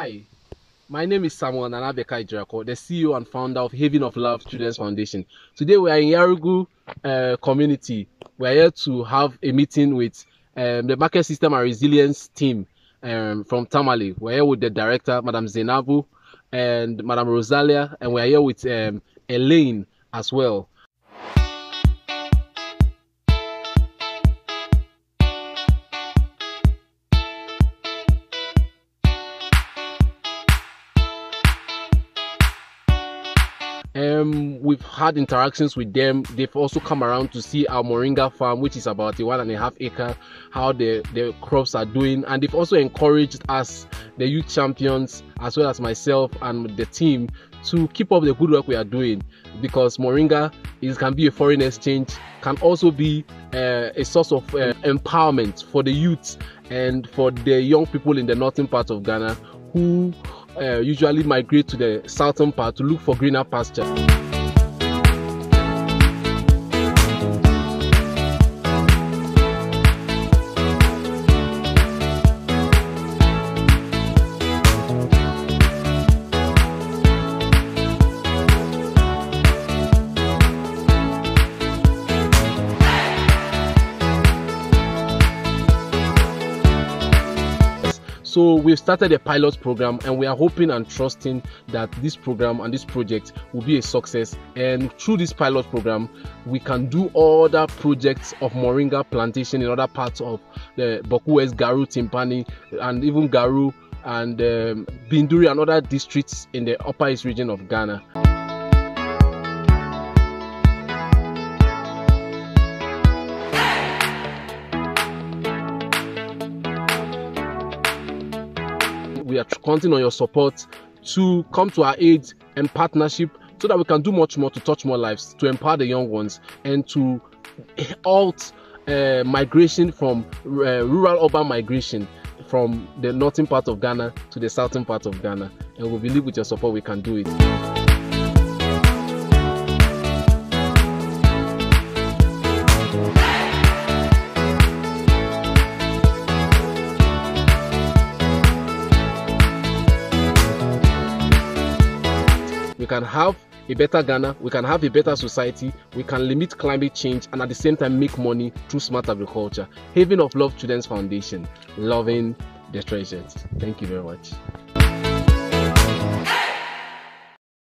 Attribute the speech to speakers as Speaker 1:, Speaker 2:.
Speaker 1: Hi, my name is Samuel Nanabeka Ijirako, the CEO and founder of Haven of Love Children's Foundation. Today we are in Yarigu uh, community. We are here to have a meeting with um, the market system and resilience team um, from Tamale. We're here with the director, Madam Zinabu, and Madam Rosalia, and we're here with um, Alaine as well. Um, we've had interactions with them. They've also come around to see our moringa farm, which is about a one and a half acre, how the, the crops are doing. And they've also encouraged us, the youth champions, as well as myself and the team, to keep up the good work we are doing because moringa is can be a foreign exchange, can also be uh, a source of uh, empowerment for the youth and for the young people in the northern part of Ghana who uh, usually migrate to the southern part to look for greener pasture. So we've started a pilot program and we are hoping and trusting that this program and this project will be a success. And through this pilot program, we can do other projects of moringa plantation in other parts of the Bawku West, Garu, Tempane, and even Garu and um, Binduri and other districts in the Upper East region of Ghana. We are counting on your support to come to our aid and partnership so that we can do much more to touch more lives, to empower the young ones, and to halt uh, migration from uh, rural urban migration from the northern part of Ghana to the southern part of Ghana. And we believe with your support we can do it. We can have a better Ghana, we can have a better society, we can limit climate change and at the same time make money through smart agriculture. Haven of Love Children's Foundation, loving the treasures. Thank you very much.